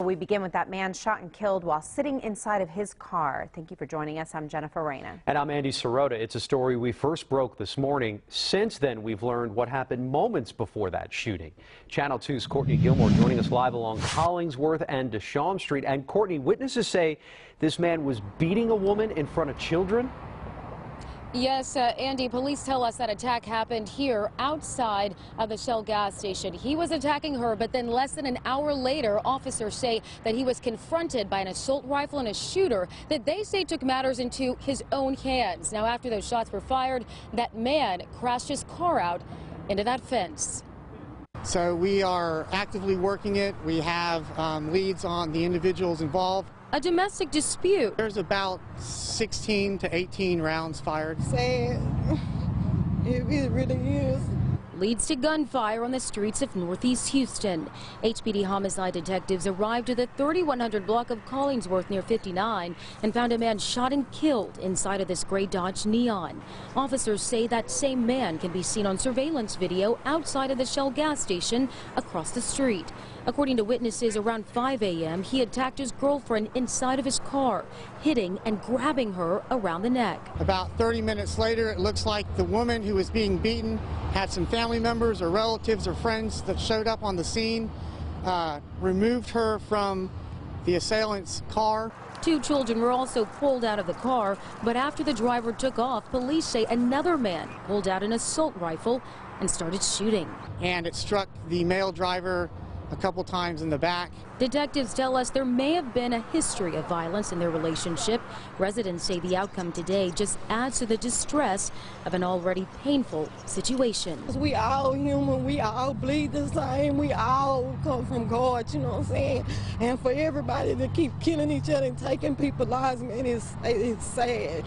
We begin with that man shot and killed while sitting inside of his car. Thank you for joining us. I'm Jennifer Reyna. And I'm Andy Cerota. It's a story we first broke this morning. Since then, we've learned what happened moments before that shooting. Channel 2's Courtney Gilmore joining us live along Collingsworth and DeShalm Street. And Courtney, witnesses say this man was beating a woman in front of children. Yes, uh, Andy, police tell us that attack happened here outside of the Shell gas station. He was attacking her, but then less than an hour later, officers say that he was confronted by an assault rifle and a shooter that they say took matters into his own hands. Now, after those shots were fired, that man crashed his car out into that fence. So we are actively working it. We have um, leads on the individuals involved. A domestic dispute. There's about 16 to 18 rounds fired. Sad. It, it really is leads to gunfire on the streets of northeast Houston. HPD homicide detectives arrived at the 3100 block of Collingsworth near 59 and found a man shot and killed inside of this gray Dodge Neon. Officers say that same man can be seen on surveillance video outside of the Shell gas station across the street. According to witnesses, around 5 a.m., he attacked his girlfriend inside of his car, hitting and grabbing her around the neck. About 30 minutes later, it looks like the woman who was being beaten had some family members or relatives or friends that showed up on the scene, uh, removed her from the assailant's car. Two children were also pulled out of the car, but after the driver took off, police say another man pulled out an assault rifle and started shooting. And it struck the male driver a couple times in the back. Detectives tell us there may have been a history of violence in their relationship. Residents say the outcome today just adds to the distress of an already painful situation. We all human, we all bleed the same, we all come from God, you know what I'm saying? And for everybody to keep killing each other and taking people's lives, man, it's, it's sad.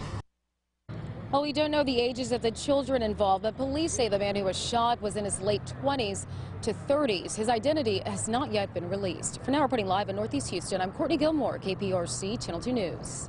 Well, we don't know the ages of the children involved, but police say the man who was shot was in his late 20s to 30s. His identity has not yet been released. For now, reporting live in Northeast Houston, I'm Courtney Gilmore, KPRC Channel 2 News.